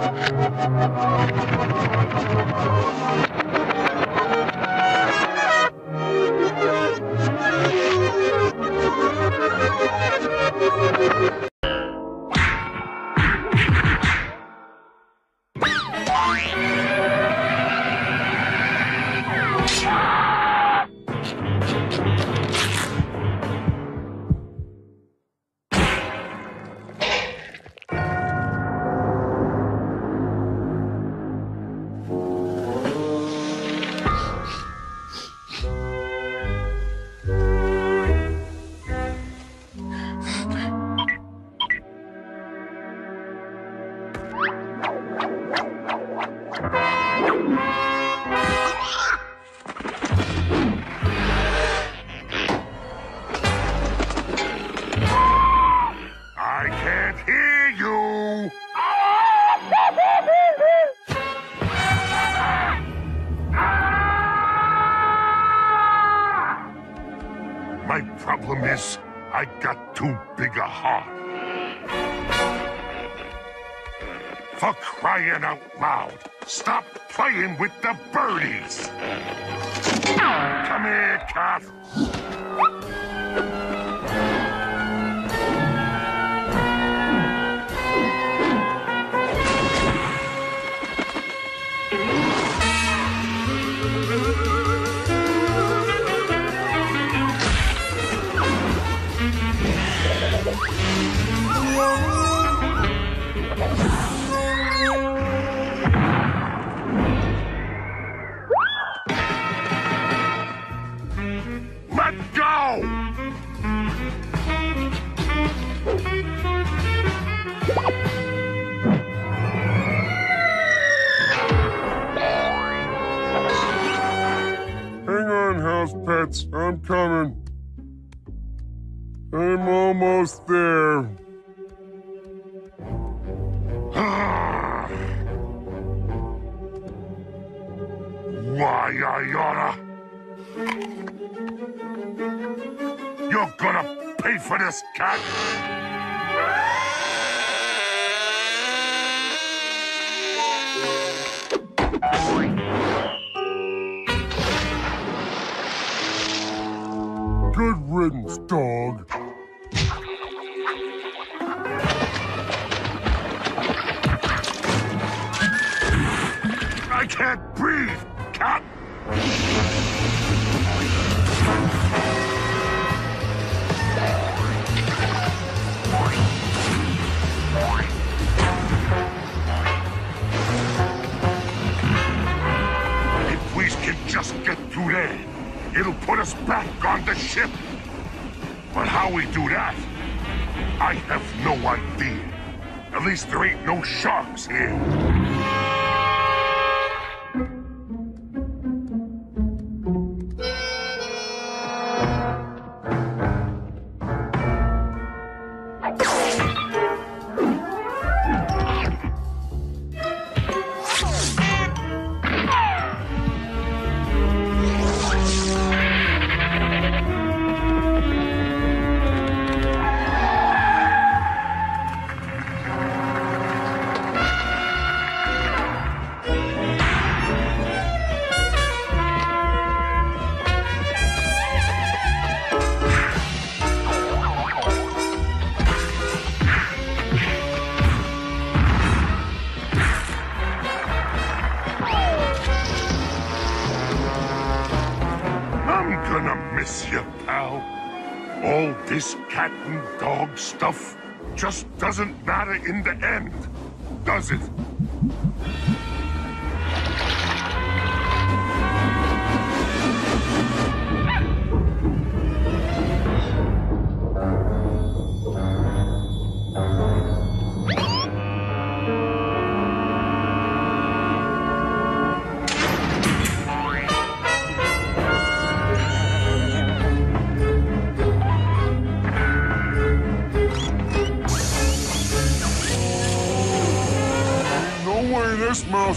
Thank you. Problem is, I got too big a heart. For crying out loud, stop playing with the birdies! Come here, cat! I'm coming. I'm almost there. Why, I. You're gonna pay for this, cat! Riddance, dog. I can't breathe, cat! If we can just get through there, it'll put us back on the ship. But how we do that, I have no idea. At least there ain't no sharks here.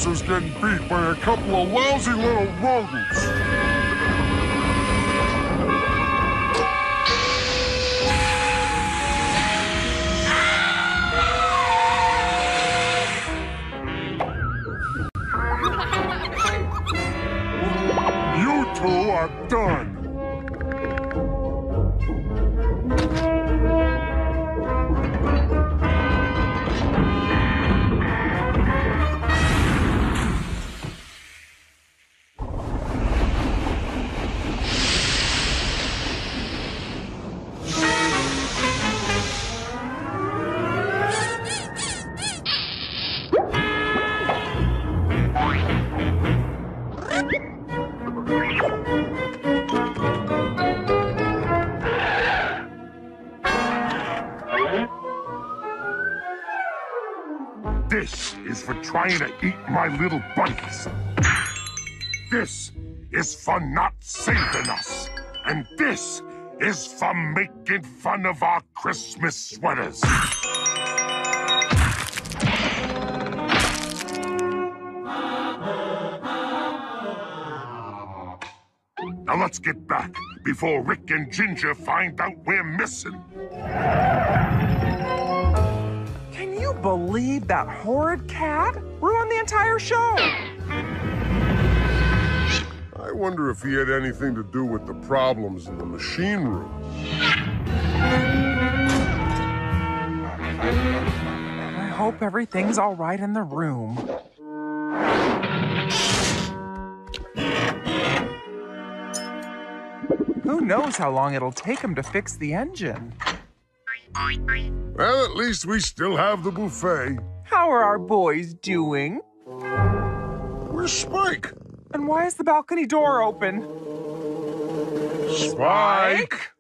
This mouse is getting beat by a couple of lousy little rodents. Trying to eat my little buddies. This is for not saving us. And this is for making fun of our Christmas sweaters. Now let's get back before Rick and Ginger find out we're missing. Can you believe that horrid cat ruined the entire show? I wonder if he had anything to do with the problems in the machine room. I hope everything's all right in the room. Who knows how long it'll take him to fix the engine? Well, at least we still have the buffet. How are our boys doing? Where's Spike? And why is the balcony door open? Spike!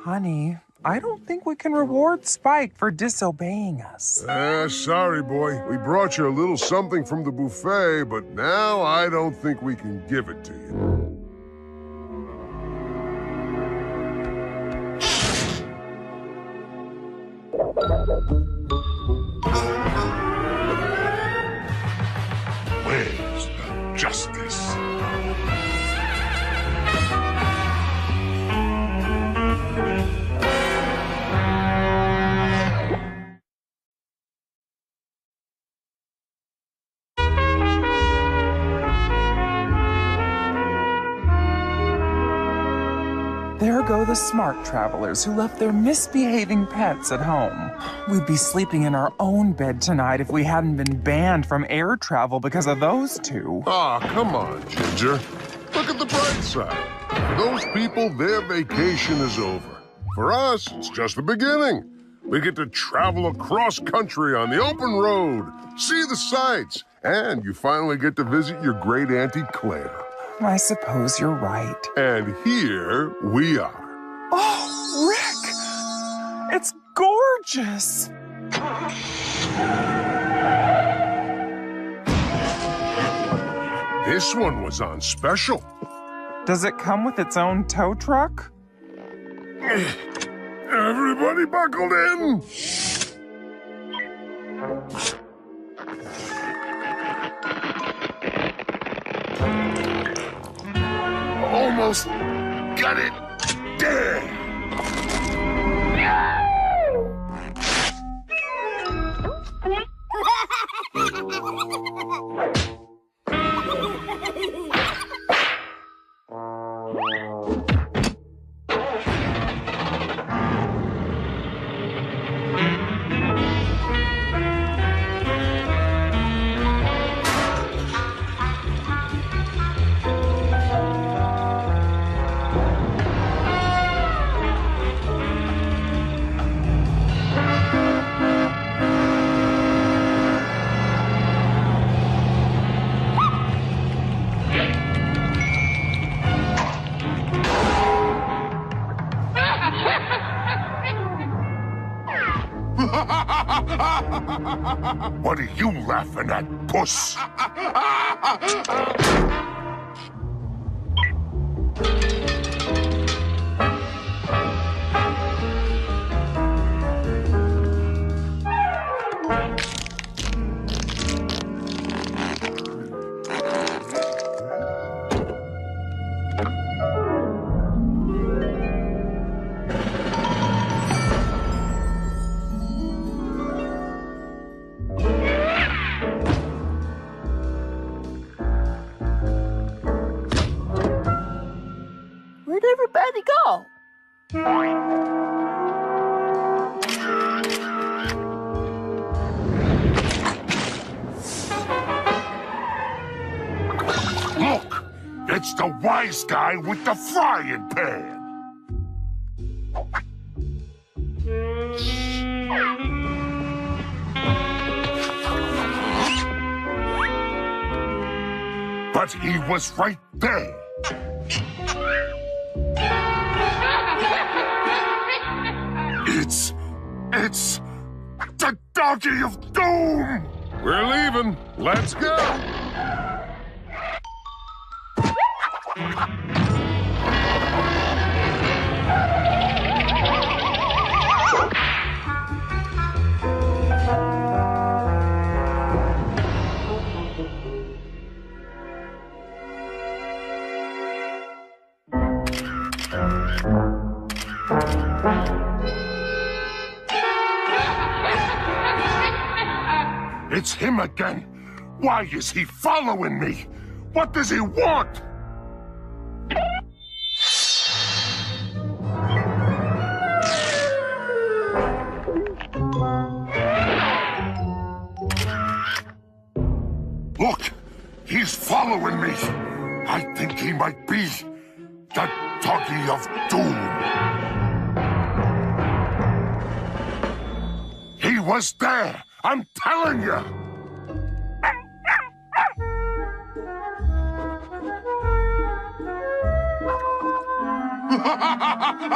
Honey, I don't think we can reward Spike for disobeying us. Uh, sorry, boy. We brought you a little something from the buffet, but now I don't think we can give it to you. There go the smart travelers who left their misbehaving pets at home. We'd be sleeping in our own bed tonight if we hadn't been banned from air travel because of those two. Aw, come on, Ginger. Look at the bright side. For those people, their vacation is over. For us, it's just the beginning. We get to travel across country on the open road, see the sights, and you finally get to visit your great Auntie Claire. I suppose you're right. And here we are. Oh, Rick! It's gorgeous! This one was on special. Does it come with its own tow truck? Everybody buckled in. Almost got it. There. Laughing at, puss? the frying pan. But he was right there. It's. It's. The Donkey of Doom! We're leaving. Let's go. Him again. Why is he following me? What does he want? Look, he's following me. I think he might be the doggy of doom. He was there. I'm telling you. Hey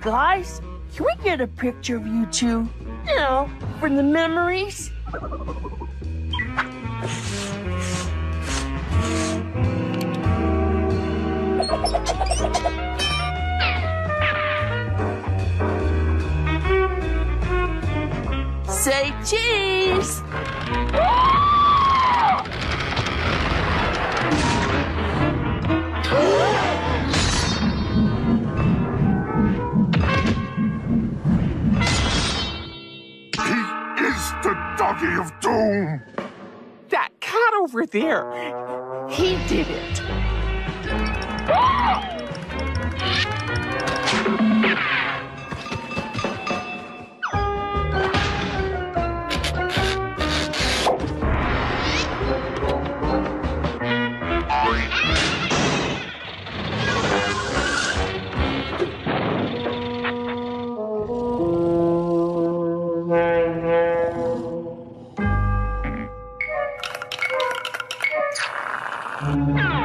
guys, can we get a picture of you two? You know, for the memories? Say cheese! Of doom. That cat over there, he did it. No!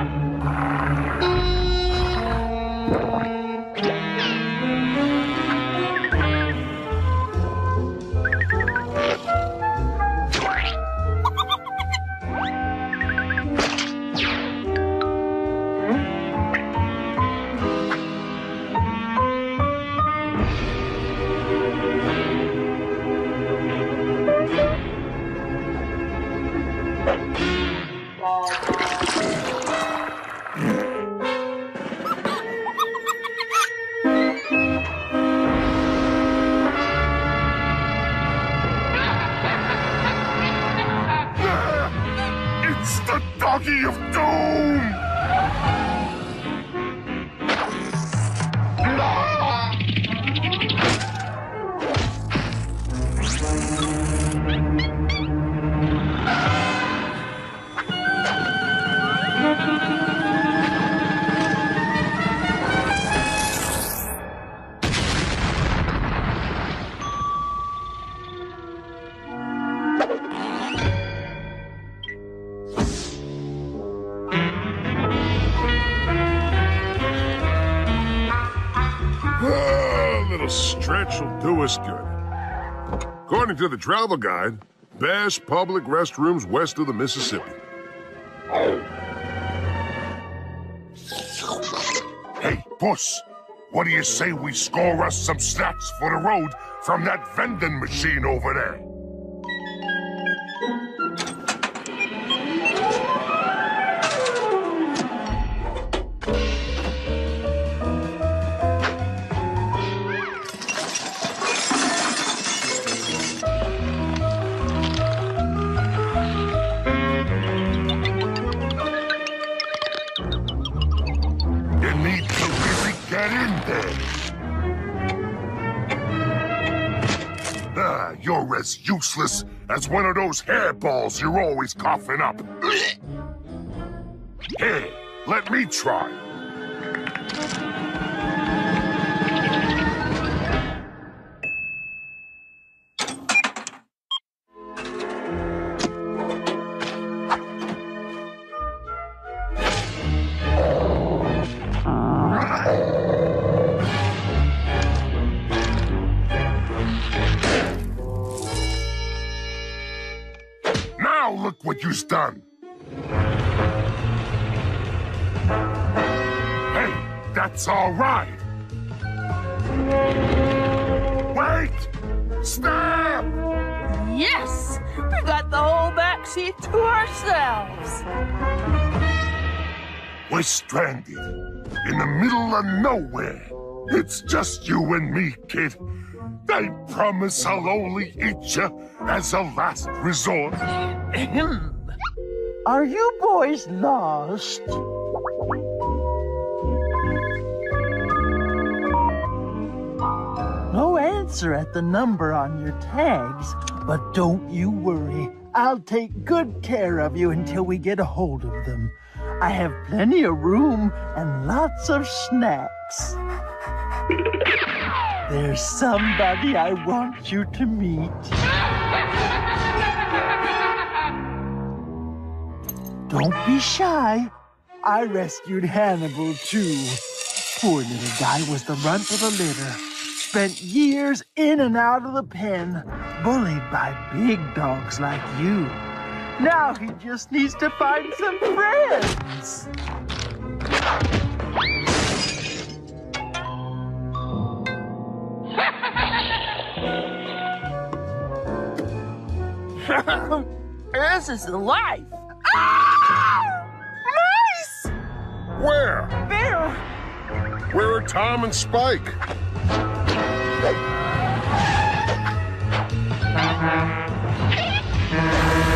To the travel guide, best public restrooms west of the Mississippi. Hey, Puss, what do you say we score us some snacks for the road from that vending machine over there? Ah, you're as useless as one of those hairballs you're always coughing up. Here, let me try. We're stranded in the middle of nowhere. It's just you and me, kid. I promise I'll only eat you as a last resort. Are you boys lost? No answer at the number on your tags, but don't you worry. I'll take good care of you until we get a hold of them. I have plenty of room and lots of snacks. There's somebody I want you to meet. Don't be shy. I rescued Hannibal too. Poor little guy was the runt of the litter. Spent years in and out of the pen, bullied by big dogs like you. Now he just needs to find some friends. this is life. Ah! Mice! Where? There! Where are Tom and Spike?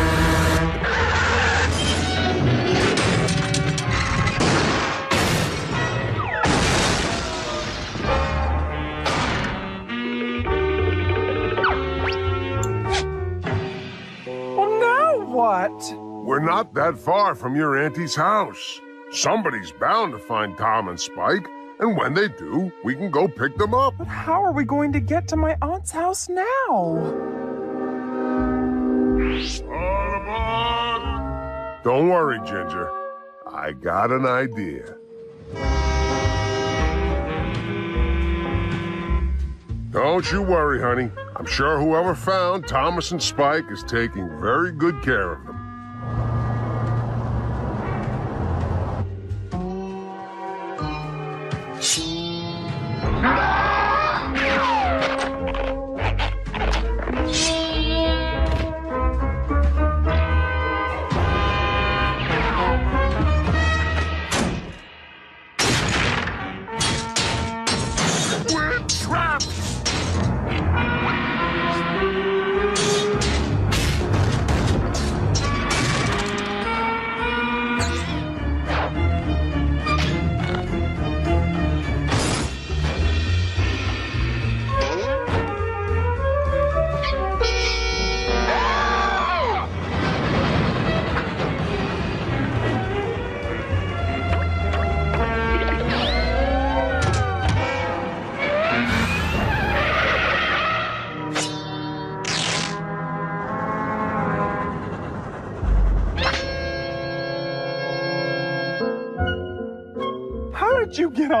We're not that far from your auntie's house. Somebody's bound to find Tom and Spike, and when they do, we can go pick them up. But how are we going to get to my aunt's house now? Don't worry, Ginger. I got an idea. Don't you worry, honey. I'm sure whoever found Thomas and Spike is taking very good care of them.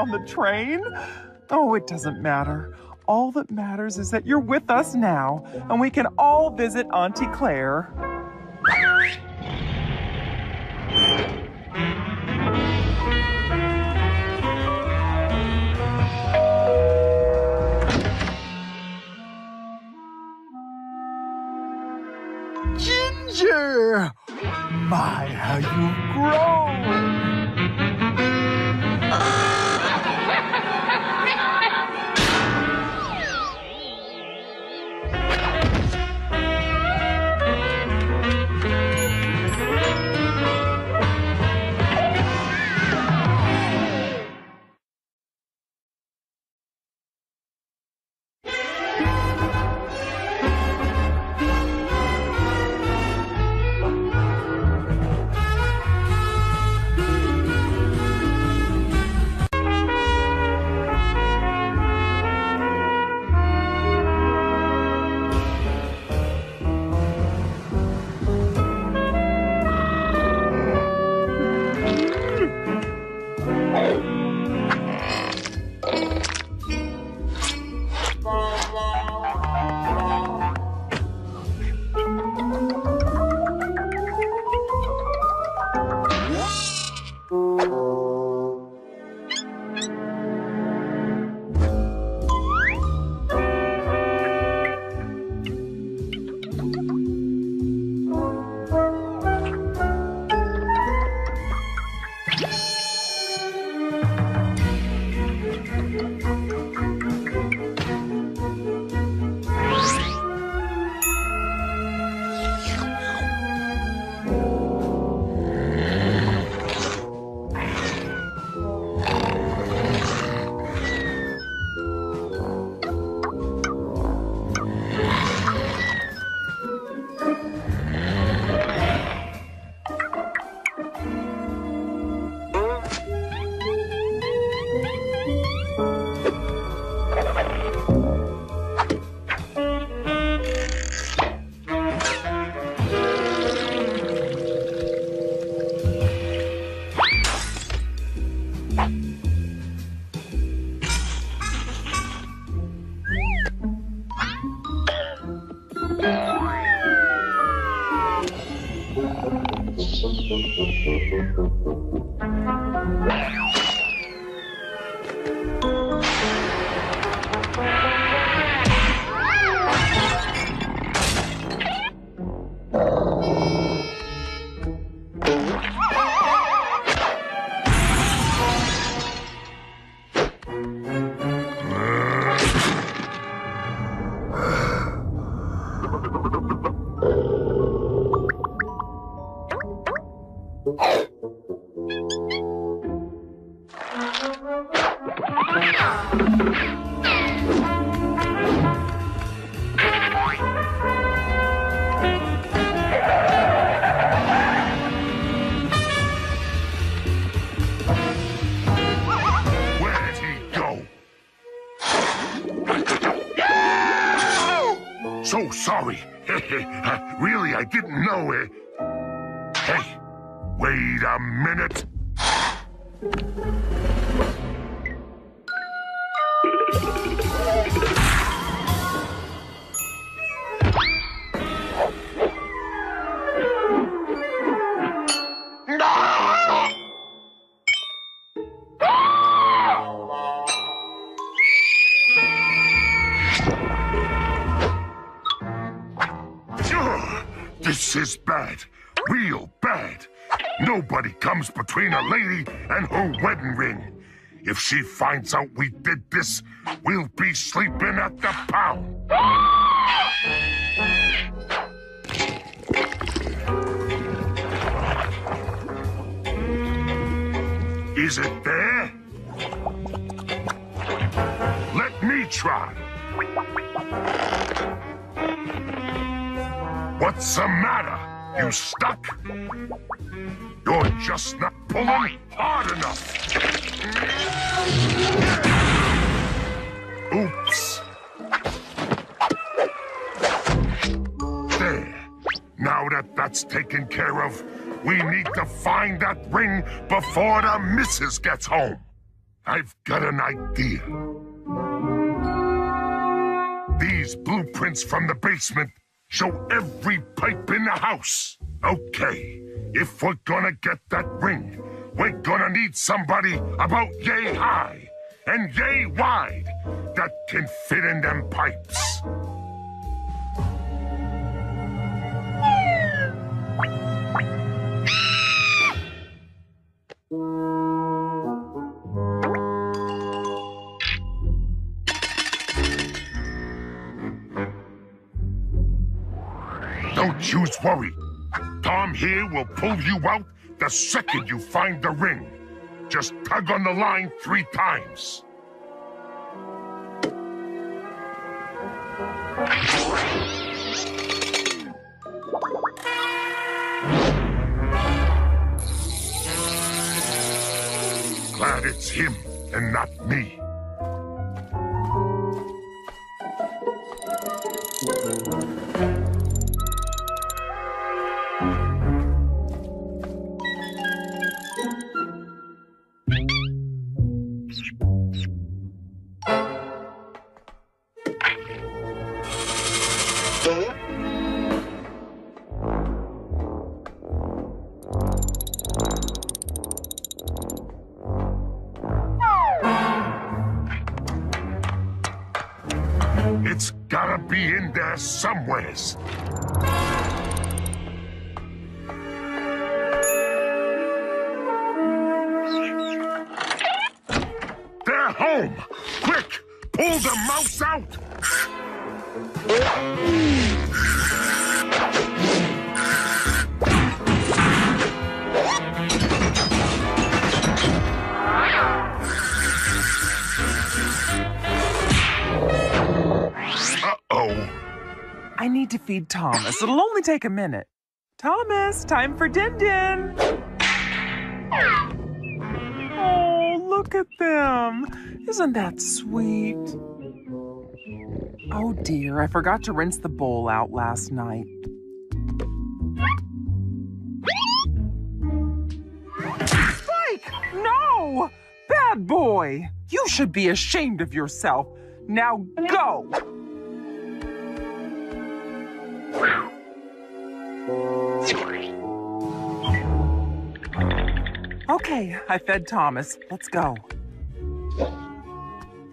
On the train? Oh, it doesn't matter. All that matters is that you're with us now, and we can all visit Auntie Claire. Ginger! My, how you've grown! I didn't know it. Hey, wait a minute. A lady and her wedding ring. If she finds out we did this, we'll be sleeping at the pound. Is it there? Let me try. What's the matter? You stuck? You're just not pulling hard enough. Oops. There. Now that that's taken care of, we need to find that ring before the missus gets home. I've got an idea. These blueprints from the basement show every pipe in the house. Okay, if we're gonna get that ring, we're gonna need somebody about yay high and yay wide that can fit in them pipes. Don't you worry. Tom here will pull you out the second you find the ring. Just tug on the line three times. Glad it's him and not me. The mouse out! Uh-oh. I need to feed Thomas. It'll only take a minute. Thomas, time for Din Din. Oh, look at them. Isn't that sweet? Oh dear, I forgot to rinse the bowl out last night. Spike! No! Bad boy! You should be ashamed of yourself. Now go! Okay, I fed Thomas. Let's go.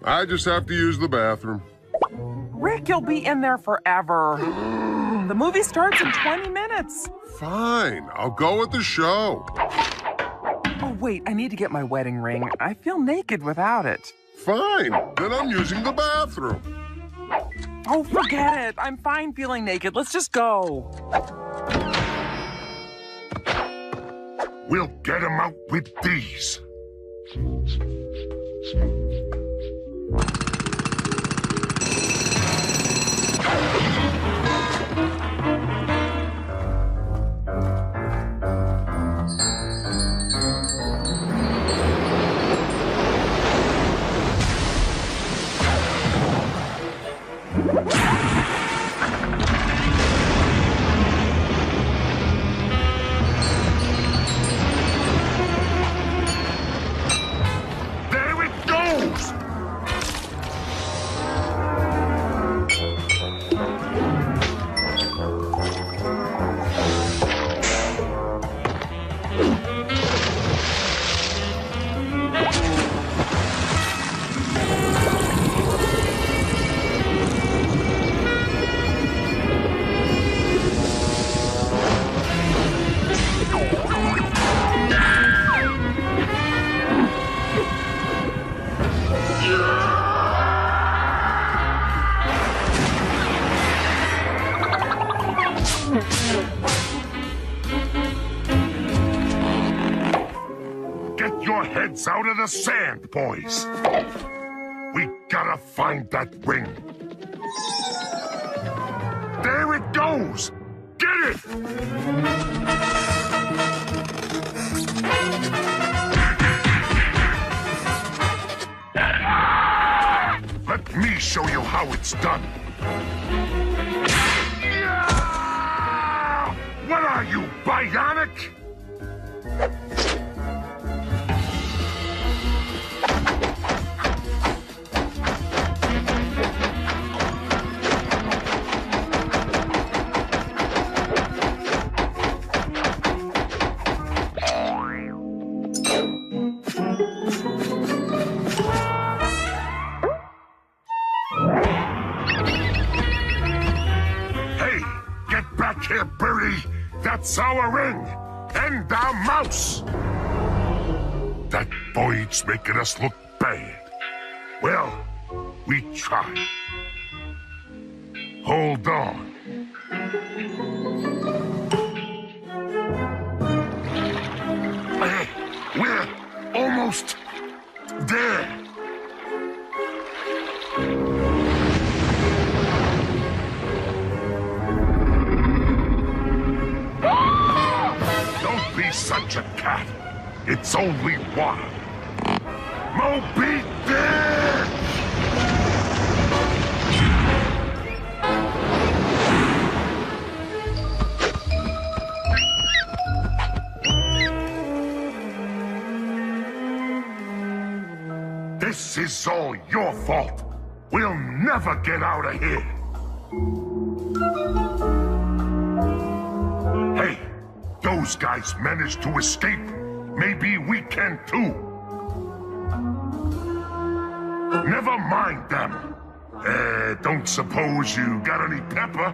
I just have to use the bathroom. Rick, you'll be in there forever. the movie starts in 20 minutes. Fine, I'll go with the show. Oh, wait, I need to get my wedding ring. I feel naked without it. Fine, then I'm using the bathroom. Oh, forget it. I'm fine feeling naked. Let's just go. We'll get him out with these. There boys. We gotta find that ring. There it goes! Get it! Let me show you how it's done. What are you, bionic? Boyd's making us look bad. Well, we tried. Hold on. Hey, we're almost there. Don't be such a cat. It's only water. Moby! This is all your fault. We'll never get out of here. Hey, those guys managed to escape. Maybe we can too. Never mind them. Uh, don't suppose you got any pepper?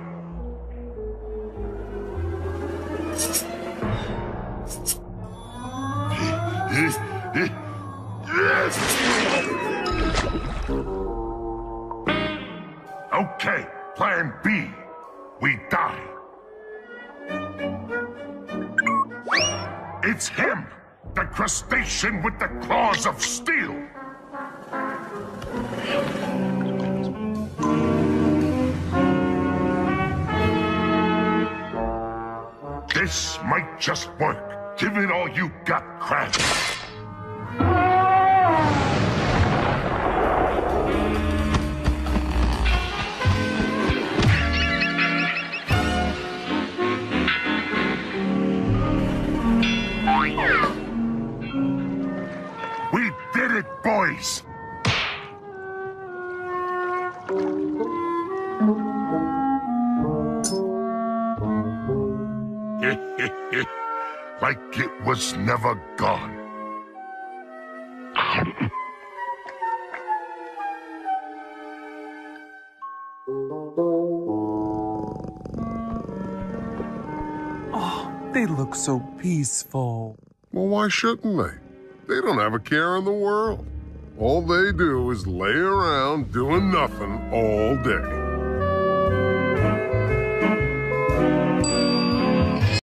Okay, plan B. We die. It's him! The crustacean with the claws of steel! This might just work. Give it all you got, Crab. was never gone. oh, they look so peaceful. Well, why shouldn't they? They don't have a care in the world. All they do is lay around doing nothing all day.